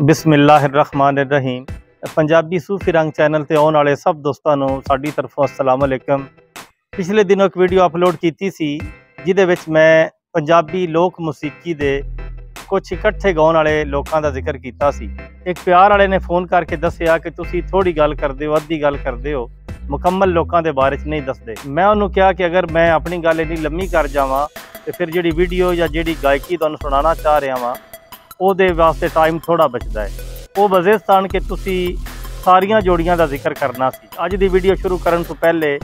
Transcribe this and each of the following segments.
ਬਿਸਮਿਲ੍ਲਾਹਿਰਰਹਿਮਾਨਿਰਰਹੀਮ ਪੰਜਾਬੀ ਸੂਫੀ ਰੰਗ ਚੈਨਲ ਤੇ ਆਉਣ ਵਾਲੇ ਸਭ ਦੋਸਤਾਂ ਨੂੰ ਸਾਡੀ ਤਰਫੋਂ ਅਸਲਾਮ ਅਲੈਕਮ। ਪਿਛਲੇ ਦਿਨੋਂ ਇੱਕ ਵੀਡੀਓ ਅਪਲੋਡ ਕੀਤੀ ਸੀ, ਜਿਹਦੇ ਵਿੱਚ ਮੈਂ ਪੰਜਾਬੀ ਲੋਕ ਮੂਸੀਕੀ ਦੇ ਕੁਝ ਇਕੱਠੇ ਗਾਉਣ ਵਾਲੇ ਲੋਕਾਂ ਦਾ ਜ਼ਿਕਰ ਕੀਤਾ ਸੀ। ਇੱਕ ਪਿਆਰ ਵਾਲੇ ਨੇ ਫੋਨ ਕਰਕੇ ਦੱਸਿਆ ਕਿ ਤੁਸੀਂ ਥੋੜੀ ਗੱਲ ਕਰਦੇ ਹੋ, ਅੱਧੀ ਗੱਲ ਕਰਦੇ ਹੋ, ਮੁਕੰਮਲ ਲੋਕਾਂ ਦੇ ਬਾਰੇ 'ਚ ਨਹੀਂ ਦੱਸਦੇ। ਮੈਂ ਉਹਨੂੰ ਕਿਹਾ ਕਿ ਅਗਰ ਮੈਂ ਆਪਣੀ ਗੱਲ ਇੰਨੀ ਲੰਮੀ ਕਰ ਜਾਵਾਂ, ਤੇ ਫਿਰ ਜਿਹੜੀ ਵੀਡੀਓ ਜਾਂ ਜਿਹੜੀ ਗਾਇਕੀ ਤੁਹਾਨੂੰ ਸੁਣਾਉਣਾ ਚਾਹ ਰਿਹਾ ਵਾਂ ਉਹਦੇ ਵਾਸਤੇ ਟਾਈਮ ਥੋੜਾ ਬਚਦਾ ਹੈ। ਉਹ ਵਜ਼ਿਸਤਾਨ ਕਿ ਤੁਸੀਂ ਸਾਰੀਆਂ ਜੋੜੀਆਂ ਦਾ ਜ਼ਿਕਰ ਕਰਨਾ ਸੀ। ਅੱਜ ਦੀ ਵੀਡੀਓ ਸ਼ੁਰੂ ਕਰਨ ਤੋਂ ਪਹਿਲੇ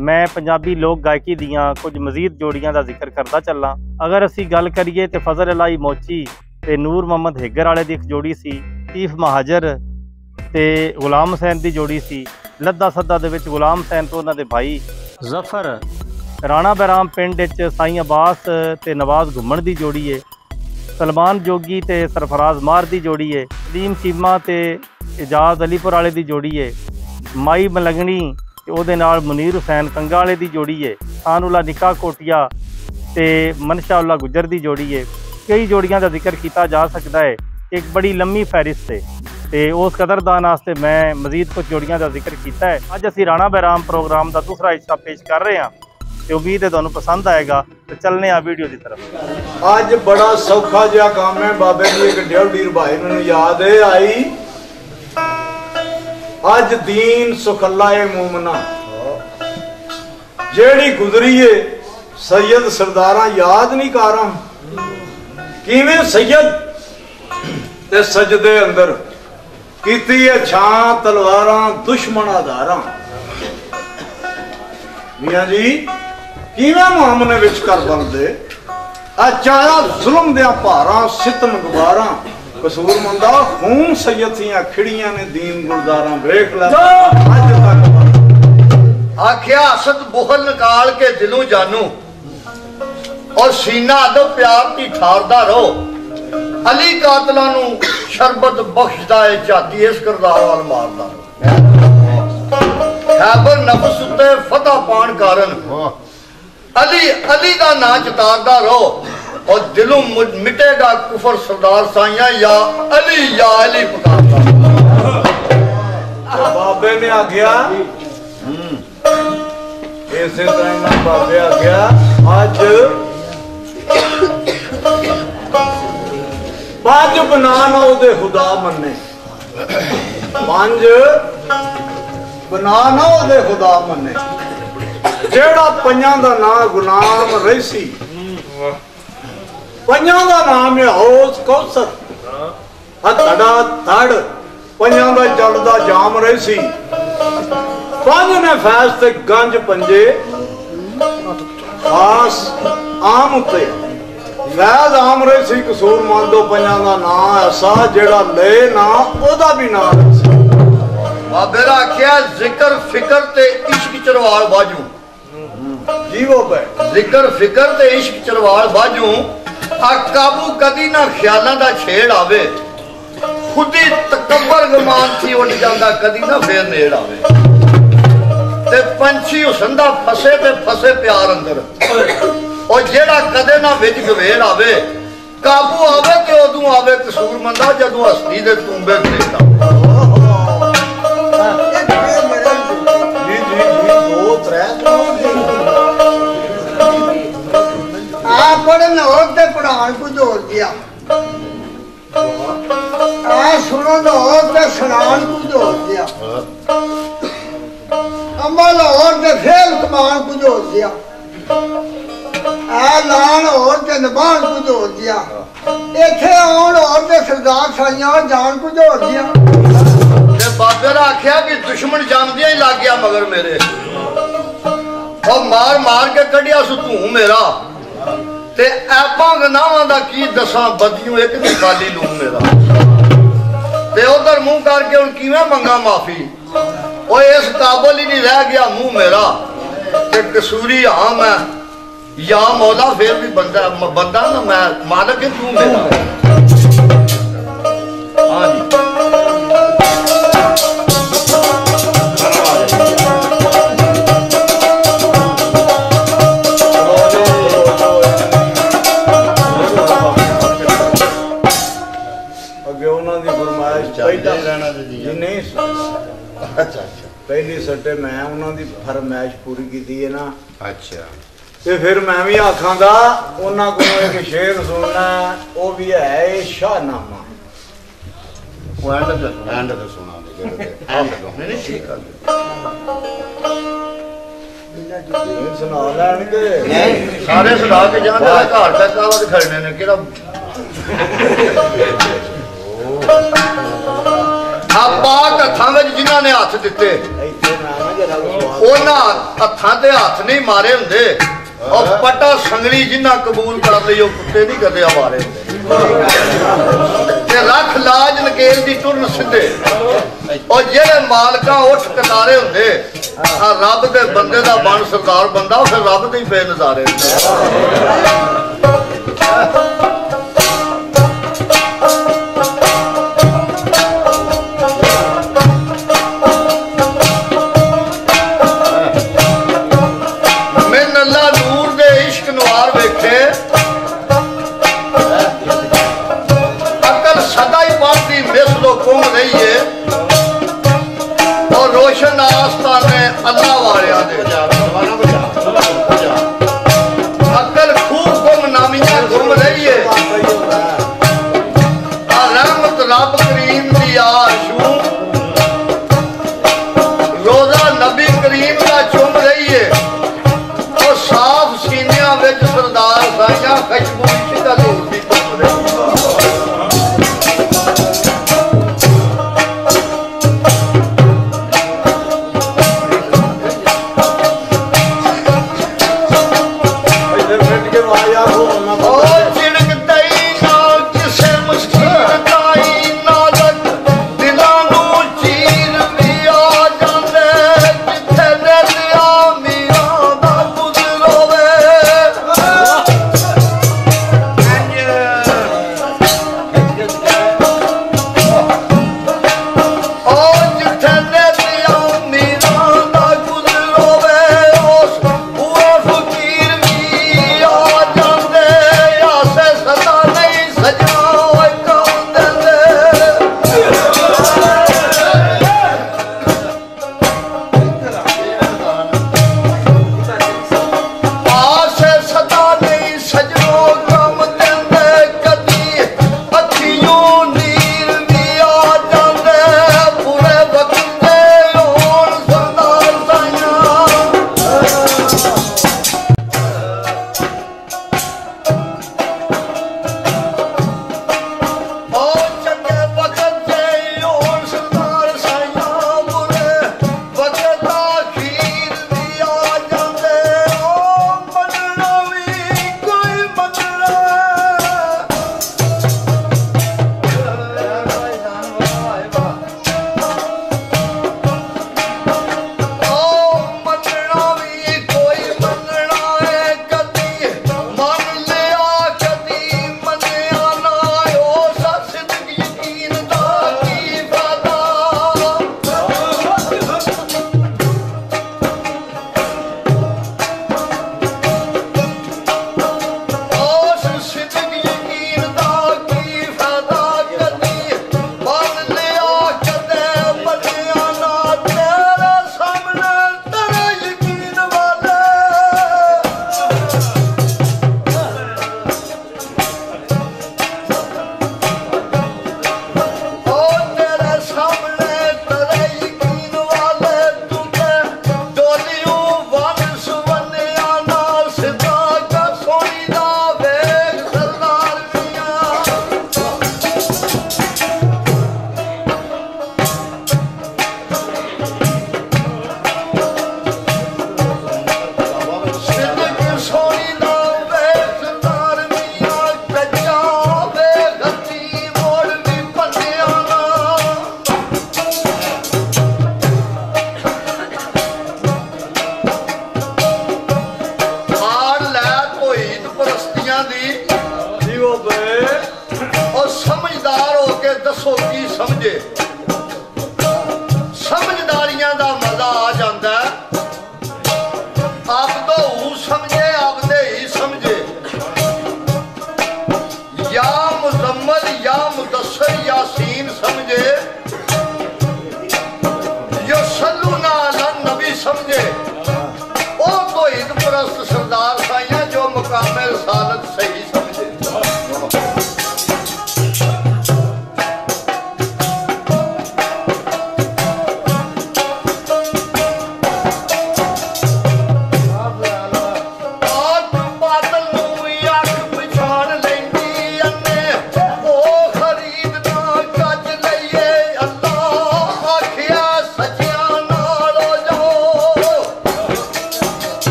ਮੈਂ ਪੰਜਾਬੀ ਲੋਕ ਗਾਇਕੀ ਦੀਆਂ ਕੁਝ ਮਜ਼ੀਦ ਜੋੜੀਆਂ ਦਾ ਜ਼ਿਕਰ ਕਰਦਾ ਚੱਲਾਂ। ਅਗਰ ਅਸੀਂ ਗੱਲ ਕਰੀਏ ਤੇ ਫਜ਼ਲ ਅਲਾਈ ਮੋਚੀ ਤੇ ਨੂਰ ਮੁਹੰਮਦ ਹੈਗਰ ਵਾਲੇ ਦੀ ਇੱਕ ਜੋੜੀ ਸੀ, ਤੀਫ ਮਹਾਜਰ ਤੇ ਗੁਲਾਮ ਹੁਸੈਨ ਦੀ ਜੋੜੀ ਸੀ, ਲੱਦਾ ਸੱਦਾ ਦੇ ਵਿੱਚ ਗੁਲਾਮ ਹੁਸੈਨ ਤੋਂ ਉਹਨਾਂ ਦੇ ਭਾਈ ਜ਼ਫਰ। ਰਾਣਾ ਬੈਰਾਮ ਪਿੰਡ ਵਿੱਚ ਸਾਈਂ ਅਬਾਸ ਤੇ ਨਵਾਜ਼ ਘੁੰਮਣ ਦੀ ਜੋੜੀ ਏ। ਸਲਮਾਨ ਜੋਗੀ ਤੇ ਸਰਫਰਾਜ਼ ਮਾਰ ਦੀ ਜੋੜੀ ਏ, ਸਲੀਮ ਚੀਮਾ ਤੇ ਇਜਾਜ਼ ਅਲੀਪੁਰ ਵਾਲੇ ਦੀ ਜੋੜੀ ਏ, ਮਾਈ ਮਲੰਗਣੀ ਤੇ ਉਹਦੇ ਨਾਲ ਮੁਨੀਰ ਹੁਸੈਨ ਕੰਗਾ ਵਾਲੇ ਦੀ ਜੋੜੀ ਏ ਖਾਨੂਲਾ ਨਿਕਾ ਕੋਟਿਆ ਤੇ ਮਨਸ਼ਾਉਲਾ ਗੁਜਰ ਦੀ ਜੋੜੀ ਏ। ਕਈ ਜੋੜੀਆਂ ਦਾ ਜ਼ਿਕਰ ਕੀਤਾ ਜਾ ਸਕਦਾ ਹੈ ਇੱਕ ਬੜੀ ਲੰਮੀ ਫਹਿਰਿਸਤ ਹੈ ਤੇ ਉਸ ਕਦਰਦਾਨ ਵਾਸਤੇ ਮੈਂ ਮਜ਼ੀਦ ਕੁਝ ਜੋੜੀਆਂ ਦਾ ਜ਼ਿਕਰ ਕੀਤਾ ਹੈ ਅੱਜ ਅਸੀਂ ਰਾਣਾ ਬਹਿਰਾਮ ਪ੍ਰੋਗਰਾਮ ਦਾ ਦੂਸਰਾ ਹਿੱਸਾ ਪੇਸ਼ ਕਰ ਰਹੇ ਹਾਂ। ਤੇ ਉਮੀਦ ਹੈ ਤੁਹਾਨੂੰ ਪਸੰਦ ਆਏਗਾ, ਤੇ ਚੱਲਨੇ ਆ ਵੀਡੀਓ ਦੀ ਤਰਫ। ਅੱਜ ਬੜਾ ਸੌਖਾ ਜਿਹਾ ਕੰਮ ਹੈ, ਬਾਬੇ ਦੀ ਇੱਕ ਡਿਊਟੀ ਨਿਭਾਈ ਮੈਨੂੰ ਯਾਦ ਹੈ ਆਈ। ਅੱਜ ਦੀਨ ਸੁਖੱਲਾ ਮੂਮਨਾ। ਜਿਹੜੀ ਗੁਜ਼ਰੀ ਸੈਦ ਸਰਦਾਰਾਂ ਯਾਦ ਨਹੀਂ ਕਰਾਂ ਕਿਵੇਂ ਸੈਦ ਤੇ ਸਜਦੇ ਅੰਦਰ ਕੀਤੀ ਏ ਛਾਂ ਤਲਵਾਰਾਂ, ਦੁਸ਼ਮਣ ਆਧਾਰਾਂ। ਮੀਆਂ ਜੀ ਕਿਵੇਂ ਨੇ ਵਿੱਚ ਕਰ ਬੰਦੇ ਆ ਚਾਇਆ ਜ਼ੁਲਮ ਦੇ ਭਾਰਾਂ ਸਿਤਮ ਗਵਾਰਾਂ ਕਸੂਰ ਮੰਦਾ ਖੂਨ ਸੈਯਦੀਆਂ ਖਿੜੀਆਂ ਨੇ ਦੀਨ ਗੁਲਜ਼ਾਰਾਂ ਵੇਖ ਲੈ। ਅੱਜ ਤੱਕ ਆਖਿਆ ਅਸਦ ਬੁਖਲ ਨਿਕਾਲ ਕੇ ਦਿਲੋਂ ਜਾਨੂ। ਔਰ ਸੀਨਾ ਅਦਬ ਪਿਆਰ ਦੀ ਠਾਰਦਾ ਰਹੋ ਅਲੀ ਕਾਤਲਾਂ ਨੂੰ ਸ਼ਰਬਤ ਬਖਸ਼ਦਾ ਏ ਝਾਤੀ ਇਸ ਕਰਦਾਰ ਵਾਲ ਮਾਰਦਾ। ਖੈਬਰ ਨਫਸ ਉੱਤੇ ਫਤਹ ਪਾਣ ਕਾਰਨ ਅਲੀ ਅਲੀ ਦਾ ਨਾਂ ਚਤਾਰਦਾ ਰਹੋ। ਔਰ ਦਿਲੋਂ ਮੁ- ਮਿਟੇਗਾ ਕੁਫਰ ਸਰਦਾਰ ਸਾਈਆਂ ਜਾਂ ਅਲੀ ਜਾਂ ਅਲੀ ਪੁਕਾਰਦਾ ਬਾਬੇ ਨੇ ਆਖਿਆ ਇਸੇ ਤਰ੍ਹਾਂ ਨਾ ਬਾਬੇ ਆਖਿਆ ਅੱਜ ਪੰਜ ਬਣਾ ਨਾ ਉਹਦੇ ਖੁਦਾ ਮੰਨੇ। ਪੰਜ ਬਣਾ ਨਾ ਉਹਦੇ ਖੁਦਾ ਮੰਨੇ। ਜਿਹੜਾ ਪੰਜਾਂ ਦਾ ਨਾਂ ਗੁਲਾਮ ਰਹਿਸੀ, ਪੰਜਾਂ ਦਾ ਨਾਮ ਹੈ ਹੌਸ ਕੌਸਰ। ਆ ਤੜਾ ਪੰਜਾਂ ਦਾ ਚੱਲਦਾ ਜਾਮ ਰਹਿਸੀ। ਪੰਜ ਨੇ ਫੈਸ ਤੇ ਗੰਜ ਪੰਜੇ ਖਾਸ ਆਮ ਉਤੇ। ਵੈਦ ਆਮ ਰਹੇ ਸੀ ਕਸੂਰ ਮੰਨ ਦੋ ਪੰਜਾਂ ਦਾ ਨਾਂ ਐਸਾ ਜਿਹੜਾ ਲੈ ਨਾ, ਉਹਦਾ ਵੀ ਨਾਂ ਸੀ ਬਾਬੇ ਦਾ ਆਖਿਆ, ਜ਼ਿਕਰ ਫਿਕਰ ਤੇ ਇਸ਼ਕ ਚਰਵਾਲ ਬਾਜੂ। ਜੀਵੋ ਪੈ ਜ਼ਿਕਰ ਫਿਕਰ ਤੇ ਇਸ਼ਕ ਚਰਵਾਲ ਬਾਜੂ ਆ ਕਾਬੂ ਕਦੀ ਨਾ ਖਿਆਲਾਂ ਦਾ ਛੇੜ ਆਵੇ। ਖੁਦੀ ਤਕੱਬਰ ਗਮਾਨ ਸੀ ਉੱਡ ਜਾਂਦਾ ਕਦੀ ਨਾ ਫੇਰ ਨੇੜ ਆਵੇ। ਤੇ ਪੰਛੀ ਹੁਸਨ ਦਾ ਫਸੇ ਤੇ ਫਸੇ ਪਿਆਰ ਅੰਦਰ। ਉਹ ਜਿਹੜਾ ਕਦੇ ਨਾ ਵਿੱਚ ਗਵੇੜ ਆਵੇ ਕਾਬੂ ਆਵੇ ਤੇ ਉਦੋਂ ਆਵੇ ਕਸੂਰ ਮੰਦਾ ਜਦੋਂ ਹਸਤੀ ਦੇ ਤੂੰਬੇ ਖੇਡਦਾ ਆ ਪੜਨ ਤੇ ਪੜਾਉਣ ਕੁਝ ਹੋਰ ਗਿਆ ਆ ਸੁਣਨ ਹੋਰ ਤੇ ਸੁਣਾਉਣ ਕੁਝ ਹੋਰ ਗਿਆ ਅਮਲ ਹੋਰ ਤੇ ਫੇਲ ਕਮਾਨ ਕੁਝ ਹੋਰ ਗਿਆ ਆ ਲਾਣ ਹੋਰ ਤੇ ਨਿਭਾਣ ਕੁਝ ਹੋਰ ਗਿਆ ਇੱਥੇ ਆਉਣ ਹੋਰ ਤੇ ਸਰਦਾਰ ਸਾਈਆਂ ਜਾਣ ਕੁਝ ਹੋਰ ਗਿਆ ਤੇ ਬਾਬੇ ਨੇ ਆਖਿਆ ਕਿ ਦੁਸ਼ਮਣ ਜੰਮਦਿਆਂ ਹੀ ਲੱਗ ਗਿਆ ਮਗਰ ਮੇਰੇ। ਉਹ ਮਾਰ ਮਾਰ ਕੇ ਕੱਢਿਆ ਸੁ ਤੂੰ ਮੇਰਾ। ਤੇ ਐਪਾਂ ਗਨਾਵਾਂ ਦਾ ਕੀ ਦੱਸਾਂ ਬਦੀਓ ਇੱਕ ਦੀ ਖਾਲੀ ਲੂ ਮੇਰਾ। ਤੇ ਉਧਰ ਮੂੰਹ ਕਰਕੇ ਹੁਣ ਕਿਵੇਂ ਮੰਗਾ ਮਾਫੀ? ਓਏ, ਇਸ ਕਾਬਲ ਹੀ ਨਹੀਂ ਰਹਿ ਗਿਆ ਮੂੰਹ ਮੇਰਾ। ਤੇ ਕਸੂਰੀ ਹਾਂ ਮੈਂ। ਜਾਂ ਮੌਲਾ ਫੇਰ ਵੀ ਬੰਦਾ ਬੰਦਾ ਨਾ ਮੈਂ, ਮਾਲਕ ਤੂੰ ਮੇਰਾ। ਹਾਂ ਪਹਿਲੀ ਸੱਟੇ ਮੈਂ ਉਹਨਾਂ ਦੀ ਫਰਮਾਇਸ਼ ਪੂਰੀ ਕੀਤੀ ਹੈ ਨਾ। ਅੱਛਾ। ਤੇ ਫਿਰ ਮੈਂ ਵੀ ਆਖਾਂ ਦਾ ਉਹਨਾਂ ਕੋਲੋਂ ਇੱਕ ਸ਼ੇਰ ਸੁਣਨਾ ਉਹ ਵੀ ਹੈ ਇਹ ਸ਼ਾਹਨਾਮਾ। ਉਹ ਐਂਡ ਦਾ ਐਂਡ ਸੁਣਾ ਲੈਣਗੇ। ਸਾਰੇ ਸੁਣਾ ਕੇ ਜਾਣ ਦਾ ਘਰ ਤੱਕ ਆਵਾਜ਼ ਖੜਨੇ ਨੇ ਕਿਹੜਾ ਆ ਪਾਕ ਹੱਥਾਂ ਵਿੱਚ ਜਿਨ੍ਹਾਂ ਨੇ ਹੱਥ ਦਿੱਤੇ। ਉਹਨਾਂ ਹੱਥਾਂ ਤੇ ਹੱਥ ਨਹੀਂ ਮਾਰੇ ਹੁੰਦੇ। ਔਰ ਪਟਾ ਸੰਗਲੀ ਜਿੰਨਾ ਕਬੂਲ ਕਰਨ ਲਈ ਉਹ ਕੁੱਤੇ ਨਹੀਂ ਕਦੇ ਆਵਾਰੇ ਹੁੰਦੇ। ਤੇ ਰੱਖ ਲਾਜ ਨਕੇਲ ਦੀ ਤੁਰਨ ਸਿੱਧੇ। ਉਹ ਜਿਹੜੇ ਮਾਲਕਾਂ ਉੱਠ ਕਤਾਰੇ ਹੁੰਦੇ ਆ ਰੱਬ ਦੇ ਬੰਦੇ ਦਾ ਬਣ ਸਰਦਾਰ ਬੰਦਾ ਉਹ ਰੱਬ ਦੇ ਹੀ ਬੇਨਜ਼ਾਰੇ ਹੁੰਦੇ। 万总，我来。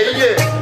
yeah.